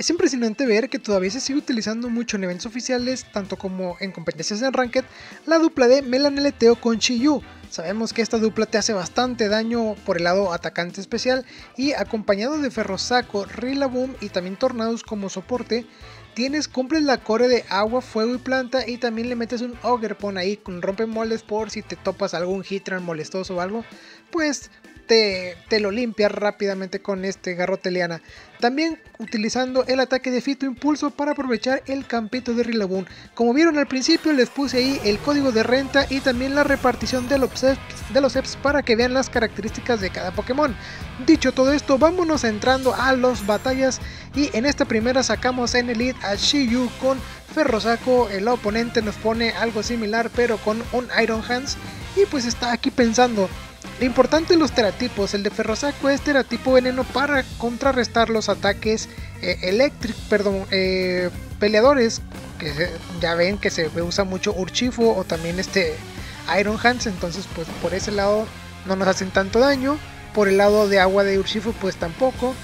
Es impresionante ver que todavía se sigue utilizando mucho en eventos oficiales, tanto como en competencias en Ranked, la dupla de Melaneleteo con Chiyu. Sabemos que esta dupla te hace bastante daño por el lado atacante especial y acompañado de Ferrosaco, Rillaboom y también Tornados como soporte, tienes, cumples la core de agua, fuego y planta y también le metes un Pon ahí con rompe moldes por si te topas algún Hitran molestoso o algo, pues te, lo limpia rápidamente con este garrote liana. También utilizando el ataque de Fito Impulso para aprovechar el campito de Rillaboom. Como vieron al principio les puse ahí el código de renta y también la repartición de los, EPs, de los EPs para que vean las características de cada Pokémon. Dicho todo esto, vámonos entrando a las batallas y en esta primera sacamos en el a Shiyu con Ferrosaco. El oponente nos pone algo similar pero con un Iron Hands y pues está aquí pensando lo importante de los teratipos, el de Ferrosaco es teratipo veneno para contrarrestar los ataques eh, perdón, eh, peleadores, que ya ven que se usa mucho Urchifo o también este Iron Hands, entonces pues por ese lado no nos hacen tanto daño, por el lado de agua de Urchifo pues tampoco,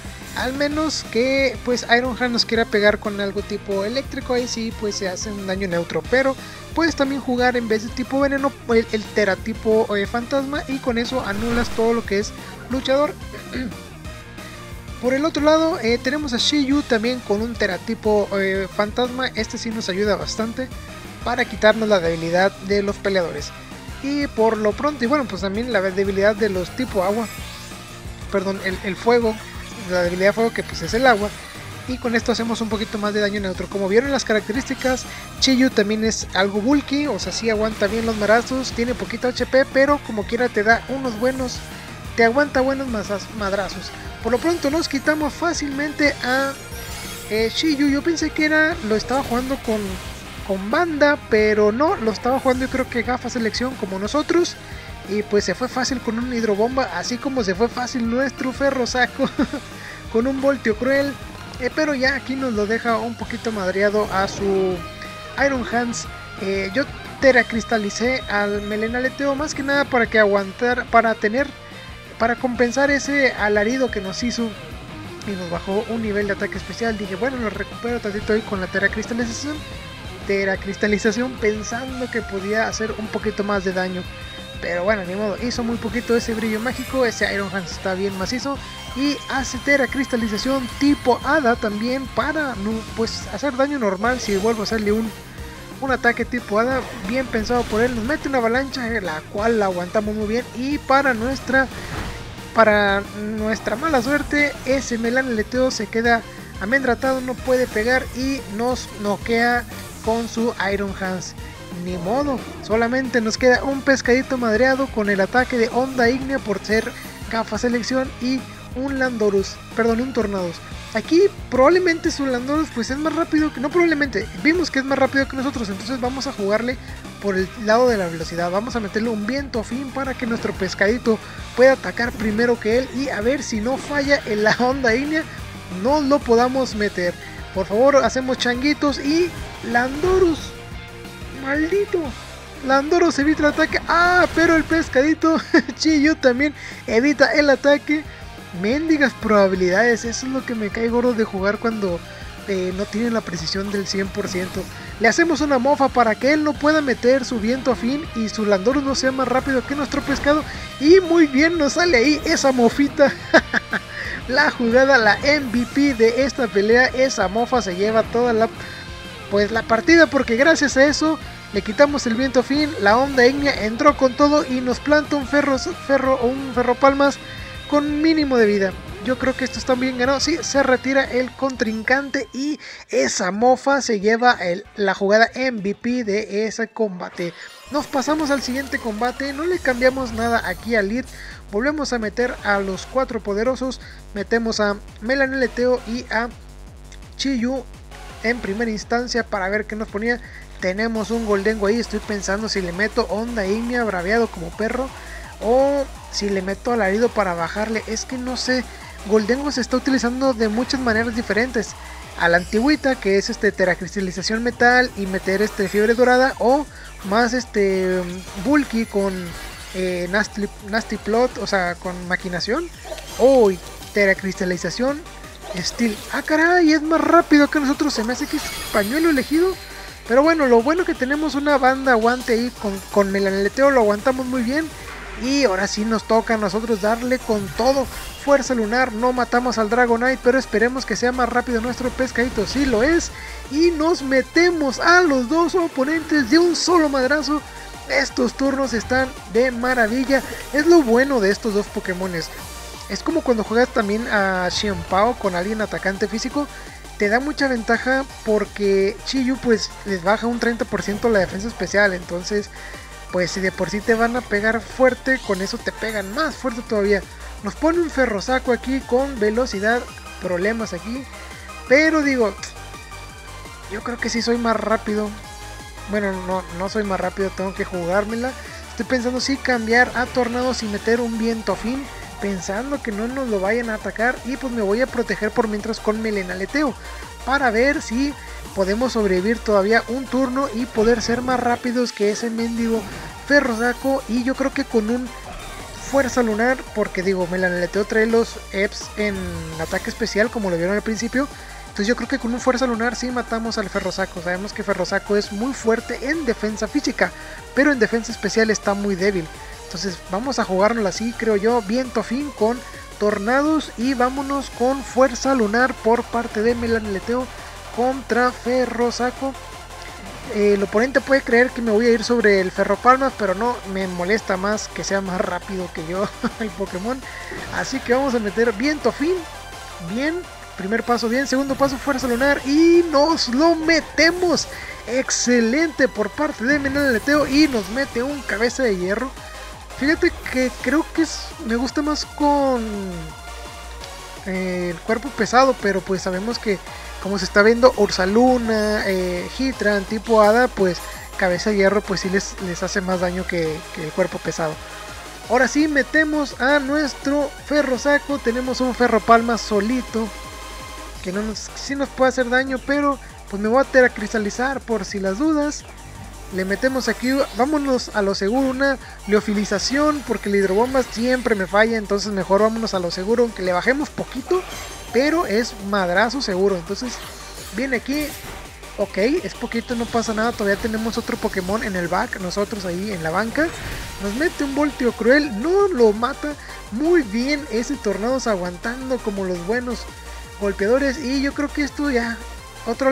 al menos que pues Iron Hand nos quiera pegar con algo tipo eléctrico, ahí sí pues se hace un daño neutro, pero puedes también jugar en vez de tipo veneno el, el teratipo eh, fantasma y con eso anulas todo lo que es luchador. Por el otro lado eh, tenemos a Shiyu también con un teratipo eh, fantasma, este sí nos ayuda bastante para quitarnos la debilidad de los peleadores. Y por lo pronto, y bueno, pues también la debilidad de los tipo agua, perdón, el, el fuego, la debilidad de fuego que pues es el agua y con esto hacemos un poquito más de daño neutro. Como vieron las características, Chiyu también es algo bulky, o sea, sí aguanta bien los marazos, tiene poquito HP, pero como quiera te da unos buenos, te aguanta buenos madrazos. Por lo pronto nos quitamos fácilmente a eh. Yo pensé que era, lo estaba jugando con, con banda, pero no, lo estaba jugando yo creo que gafa selección como nosotros. Y pues se fue fácil con un hidrobomba, así como se fue fácil nuestro ferro saco con un voltio cruel. Eh, pero ya aquí nos lo deja un poquito madreado a su Iron Hands. Eh, yo teracristalicé al Melenaleteo más que nada para que aguantar, para tener, para compensar ese alarido que nos hizo y nos bajó un nivel de ataque especial. Dije, bueno, lo recupero tantito ahí con la teracristalización. Teracristalización pensando que podía hacer un poquito más de daño. Pero bueno, ni modo, hizo muy poquito ese brillo mágico, ese Iron Hands está bien macizo. Y hace cristalización tipo hada también para pues hacer daño normal si vuelvo a hacerle un, un ataque tipo hada. Bien pensado por él nos mete una avalancha la cual la aguantamos muy bien. Y para nuestra para nuestra mala suerte ese melaneleteo se queda amendratado no puede pegar y nos noquea con su Iron Hands ni modo solamente nos queda un pescadito madreado con el ataque de onda ignea por ser gafa selección y un Landorus, perdón, un Tornados. Aquí probablemente su Landorus pues es más rápido que, no probablemente, vimos que es más rápido que nosotros, entonces vamos a jugarle por el lado de la velocidad, vamos a meterle un viento fin para que nuestro pescadito pueda atacar primero que él y a ver si no falla en la onda ignea, no lo podamos meter. Por favor, hacemos changuitos y Landorus, maldito. Landorus evita el ataque. Ah, pero el pescadito Chillo también evita el ataque mendigas probabilidades. Eso es lo que me cae gordo de jugar cuando eh, no tienen la precisión del 100%. Le hacemos una mofa para que él no pueda meter su viento a fin y su Landorus no sea más rápido que nuestro pescado. Y muy bien nos sale ahí esa mofita. la jugada, la MVP de esta pelea. Esa mofa se lleva toda la, pues, la partida porque gracias a eso le quitamos el viento fin. La onda ignea entró con todo y nos planta un ferro, ferro, un ferro palmas con mínimo de vida. Yo creo que esto está bien ganado. Sí, se retira el contrincante y esa mofa se lleva la jugada MVP de ese combate. Nos pasamos al siguiente combate. No le cambiamos nada aquí a Lead. Volvemos a meter a los cuatro poderosos. Metemos a Melaneleteo y a Chiyu en primera instancia para ver qué nos ponía. Tenemos un Goldengo ahí. Estoy pensando si le meto onda ignea braveado como perro. O si le meto alarido para bajarle. Es que no sé. Goldengo se está utilizando de muchas maneras diferentes. A la antigüita, que es este teracristalización metal y meter este fiebre dorada. O más este bulky con eh, nasty, nasty, plot, o sea, con maquinación. O teracristalización Steel. Ah, caray, es más rápido que nosotros. Se me hace que es pañuelo elegido. Pero bueno, lo bueno que tenemos una banda aguante ahí con, con melaneleteo. Lo aguantamos muy bien. Y ahora sí nos toca a nosotros darle con todo. Fuerza lunar, no matamos al Dragonite, pero esperemos que sea más rápido nuestro pescadito. Sí lo es. Y nos metemos a los dos oponentes de un solo madrazo. Estos turnos están de maravilla. Es lo bueno de estos dos Pokémones. Es como cuando juegas también a Xianpao con alguien atacante físico. Te da mucha ventaja porque Chiyu pues les baja un 30% la defensa especial. Entonces pues si de por sí te van a pegar fuerte, con eso te pegan más fuerte todavía. Nos pone un ferrosaco aquí con velocidad, problemas aquí. Pero digo, yo creo que sí soy más rápido. Bueno, no, no soy más rápido, tengo que jugármela. Estoy pensando si cambiar a tornados y meter un viento fin pensando que no nos lo vayan a atacar y pues me voy a proteger por mientras con melenaleteo para ver si podemos sobrevivir todavía un turno y poder ser más rápidos que ese mendigo ferrosaco y yo creo que con un fuerza lunar porque digo melenaleteo trae los EPS en ataque especial como lo vieron al principio entonces yo creo que con un fuerza lunar sí matamos al ferrosaco sabemos que ferrosaco es muy fuerte en defensa física pero en defensa especial está muy débil entonces vamos a jugárnoslo así, creo yo. Viento fin con tornados y vámonos con fuerza lunar por parte de Melanileteo contra Ferrosaco. Eh, el oponente puede creer que me voy a ir sobre el Ferro Palmas, pero no, me molesta más que sea más rápido que yo el Pokémon. Así que vamos a meter viento fin. Bien, primer paso bien, segundo paso fuerza lunar y nos lo metemos. Excelente por parte de Melanileteo y nos mete un cabeza de hierro. Fíjate que creo que me gusta más con eh, el cuerpo pesado, pero pues sabemos que como se está viendo Ursaluna, eh, Hitran, tipo Hada, pues cabeza de hierro pues sí les, les hace más daño que, el cuerpo pesado. Ahora sí metemos a nuestro ferro saco, tenemos un ferro palma solito, que no nos, sí nos puede hacer daño, pero pues me voy a teracristalizar por si las dudas. Le metemos aquí, vámonos a lo seguro, una leofilización, porque la hidrobomba siempre me falla, entonces mejor vámonos a lo seguro, aunque le bajemos poquito, pero es madrazo seguro. Entonces viene aquí, ok, es poquito, no pasa nada, todavía tenemos otro Pokémon en el back, nosotros ahí en la banca. Nos mete un voltio cruel, no lo mata muy bien ese Tornados aguantando como los buenos golpeadores. Y yo creo que esto ya, otra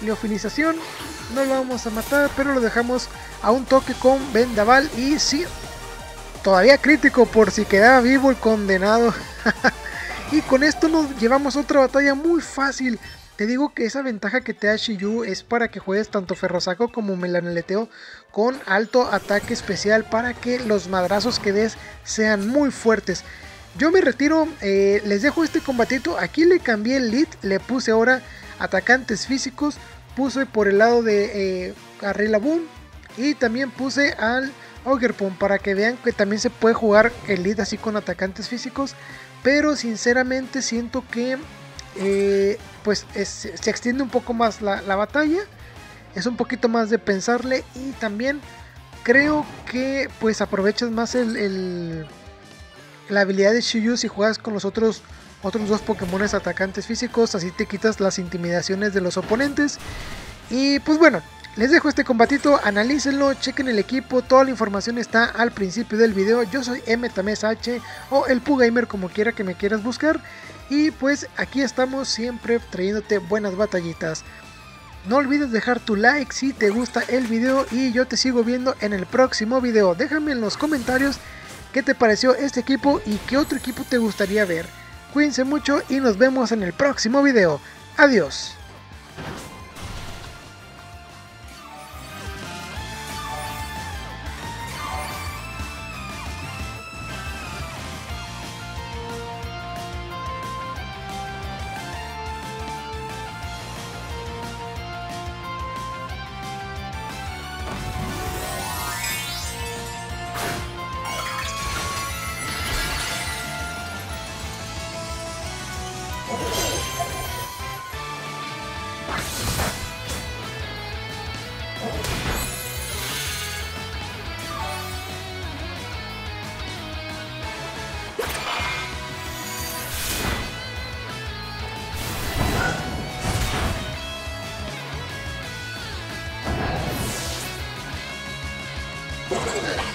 leofilización no lo vamos a matar, pero lo dejamos a un toque con Vendaval. Y sí, todavía crítico por si quedaba vivo el condenado. y con esto nos llevamos otra batalla muy fácil. Te digo que esa ventaja que te da Shiyu es para que juegues tanto Ferrosaco como Melaneleteo con alto ataque especial para que los madrazos que des sean muy fuertes. Yo me retiro, eh, les dejo este combatito. Aquí le cambié el lead, le puse ahora atacantes físicos puse por el lado de eh, Boom y también puse al Ogerpon para que vean que también se puede jugar el lead así con atacantes físicos. Pero sinceramente siento que eh, pues se extiende un poco más la, batalla. Es un poquito más de pensarle y también creo que pues aprovechas más el, la habilidad de Shiyu si juegas con los otros otros dos Pokémon atacantes físicos, así te quitas las intimidaciones de los oponentes. Y pues bueno, les dejo este combatito, analícenlo, chequen el equipo, toda la información está al principio del video. Yo soy MTMSH o el Pugamer como quiera que me quieras buscar. Y pues aquí estamos siempre trayéndote buenas batallitas. No olvides dejar tu like si te gusta el video y yo te sigo viendo en el próximo video. Déjame en los comentarios qué te pareció este equipo y qué otro equipo te gustaría ver. Cuídense mucho y nos vemos en el próximo video. Adiós. that.